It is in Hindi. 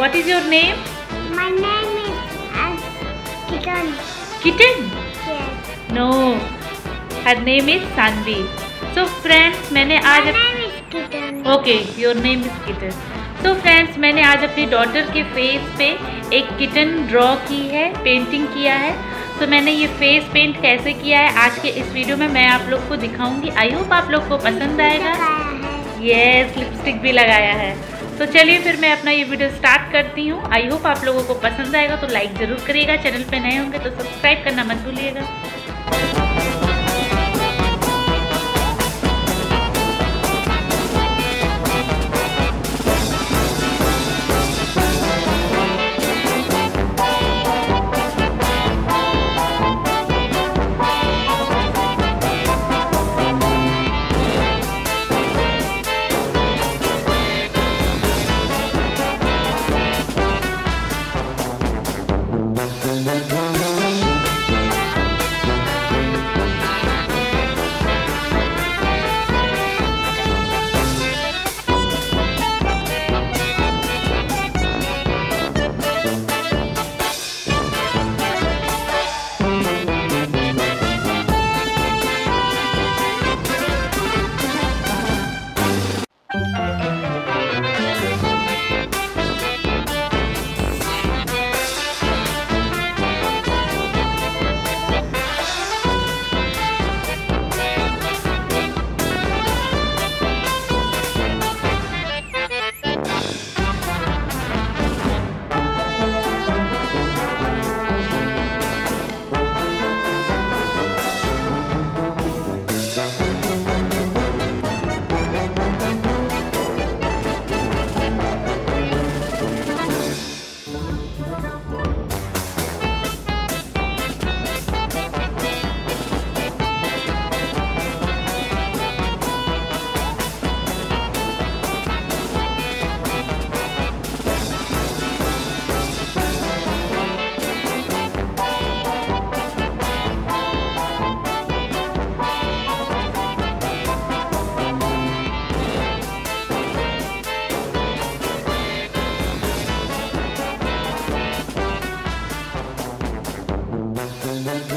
name? My name is uh, Kitan. Kitten? Yes. No. Her name is Sanvi. So friends, मैंने My name is Kitan. Okay your name is Kitan तो फ्रेंड्स मैंने आज अपनी डॉटर के फेस पे एक किटन ड्रॉ की है पेंटिंग किया है तो मैंने ये फेस पेंट कैसे किया है आज के इस वीडियो में मैं आप लोग को दिखाऊँगी आई होप आप लोग को पसंद आएगा यस लिपस्टिक भी लगाया है तो चलिए फिर मैं अपना ये वीडियो स्टार्ट करती हूँ। आई होप आप लोगों को पसंद आएगा तो लाइक ज़रूर करिएगा। चैनल पे नए होंगे तो सब्सक्राइब करना मत भूलिएगा। Excellent.